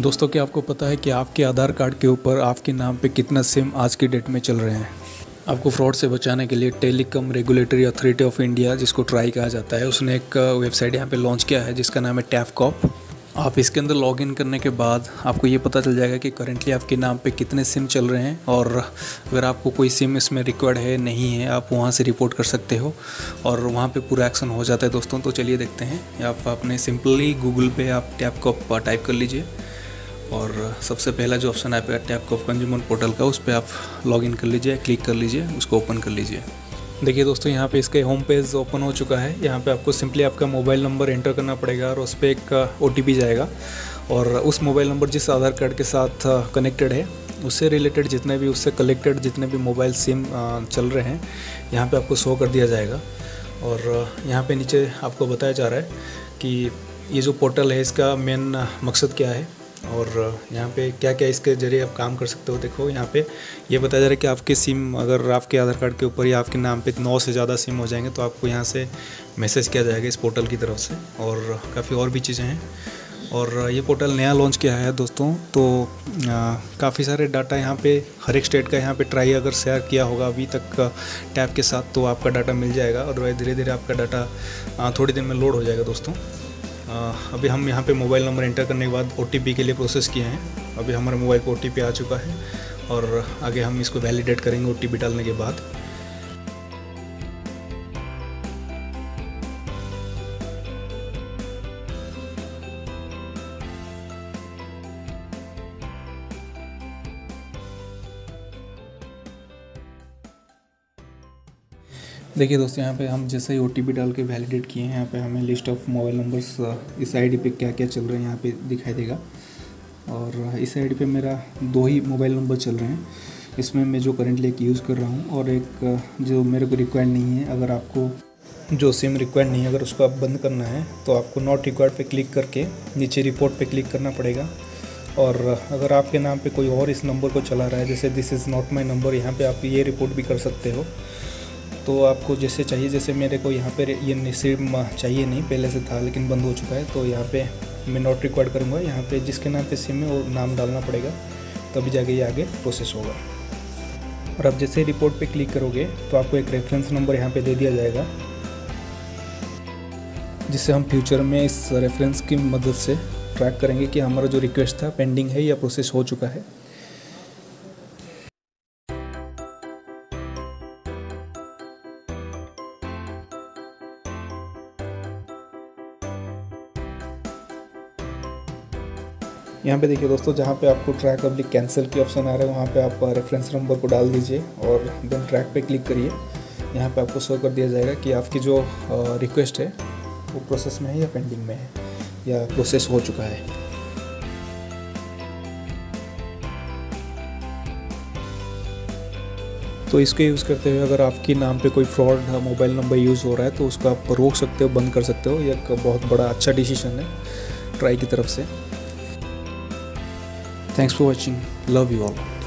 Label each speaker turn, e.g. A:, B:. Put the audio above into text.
A: दोस्तों, क्या आपको पता है कि आपके आधार कार्ड के ऊपर आपके नाम पे कितना सिम आज की डेट में चल रहे हैं? आपको फ्रॉड से बचाने के लिए telecom regulatory authority of India, जिसको ट्राई कहा जाता है, उसने एक वेबसाइट यहाँ पे लॉन्च किया है, जिसका नाम है टैफकॉप। आप इसके अंदर लॉगिन करने के बाद आपको ये पता चल जाएगा कि करेंटली आपके नाम पे कितने सिम चल रहे हैं, और अगर आपको कोई सिम इसमें रिक्वायर्ड है, नहीं है, आप वहाँ से रिपोर्ट कर सकते हो, और वहाँ पे पूरा एक्शन हो जाता है दोस्तों। तो चलिए देखते हैं आप अपने सिंपली गूगल पे आप टैपकॉप टाइप कर लीजिए। और सबसे पहला जो ऑप्शन है टैप ऑफ़ कंज्यूमर पोर्टल का, उस पर आप लॉगिन कर लीजिए, क्लिक कर लीजिए, उसको ओपन कर लीजिए। देखिए दोस्तों, यहाँ पे इसका होम पेज ओपन हो चुका है। यहाँ पे आपको सिंपली आपका मोबाइल नंबर एंटर करना पड़ेगा और उस पर एक ओटीपी जाएगा। और उस मोबाइल नंबर जिस आधार कार्ड के साथ कनेक्टेड है, उससे रिलेटेड जितने भी, उससे कलेक्टेड जितने भी मोबाइल सिम चल रहे हैं, यहाँ पे आपको शो कर दिया जाएगा। और यहाँ पे नीचे आपको बताया जा रहा है कि ये जो पोर्टल है, इसका मेन मकसद क्या है? और यहाँ पे क्या क्या इसके ज़रिए आप काम कर सकते हो, देखो यहाँ पे। ये यह बताया जा रहा है कि आपके सिम अगर आपके आधार कार्ड के ऊपर या आपके नाम पे नौ से ज़्यादा सिम हो जाएँगे तो आपको यहाँ से मैसेज किया जाएगा इस पोर्टल की तरफ़ से और काफ़ी और भी चीज़ें हैं। और ये पोर्टल नया लॉन्च किया है दोस्तों तो काफ़ी सारे डाटा यहाँ पे, हर एक स्टेट का यहाँ पे ट्राई अगर शेयर किया होगा अभी तक टैब के साथ तो आपका डाटा मिल जाएगा और वह धीरे धीरे आपका डाटा थोड़ी देर में लोड हो जाएगा दोस्तों। अभी हम यहाँ पे मोबाइल नंबर एंटर करने के बाद ओटीपी के लिए प्रोसेस किए हैं। अभी हमारे मोबाइल पर ओ आ चुका है और आगे हम इसको वैलिडेट करेंगे ओटीपी डालने के बाद। देखिए दोस्तों, यहाँ पे हम जैसे ही ओटीपी डाल के वैलिडेट किए हैं, यहाँ पे हमें लिस्ट ऑफ़ मोबाइल नंबर्स इस आईडी पे क्या क्या चल रहे हैं यहाँ पे दिखाई देगा। और इस आईडी पे मेरा दो ही मोबाइल नंबर चल रहे हैं। इसमें मैं जो करेंटली एक यूज़ कर रहा हूँ और एक जो मेरे को रिक्वायर्ड नहीं है, अगर आपको जो सिम रिक्वायर्ड नहीं है, अगर उसको आप बंद करना है तो आपको नॉट रिक्वायर्ड पे क्लिक करके नीचे रिपोर्ट पे क्लिक करना पड़ेगा। और अगर आपके नाम पे कोई और इस नंबर को चला रहा है, जैसे this is not my number यहाँ पे आप ये रिपोर्ट भी कर सकते हो। तो आपको जैसे चाहिए, जैसे मेरे को यहाँ पर ये सिम चाहिए नहीं, पहले से था लेकिन बंद हो चुका है तो यहाँ पे मैं नोट रिकॉर्ड करूँगा। यहाँ पे जिसके नाम पे सिम है, वो नाम डालना पड़ेगा तभी जाके ये आगे प्रोसेस होगा। और आप जैसे रिपोर्ट पे क्लिक करोगे तो आपको एक रेफरेंस नंबर यहाँ पे दे दिया जाएगा, जिससे हम फ्यूचर में इस रेफरेंस की मदद से ट्रैक करेंगे कि हमारा जो रिक्वेस्ट था पेंडिंग है या प्रोसेस हो चुका है। यहाँ पे देखिए दोस्तों, जहाँ पे आपको ट्रैक अभी कैंसिल की ऑप्शन आ रहा है, वहाँ पे आप रेफरेंस नंबर को डाल दीजिए और देन ट्रैक पे क्लिक करिए। यहाँ पे आपको शो कर दिया जाएगा कि आपकी जो रिक्वेस्ट है, वो प्रोसेस में है या पेंडिंग में है, या प्रोसेस हो चुका है। तो इसको यूज़ करते हुए अगर आपके नाम पे कोई फ्रॉड मोबाइल नंबर यूज़ हो रहा है तो उसको आप रोक सकते हो, बंद कर सकते हो। ये एक बहुत बड़ा अच्छा डिसीज़न है ट्राई की तरफ़ से। Thanks for watching. Love you all.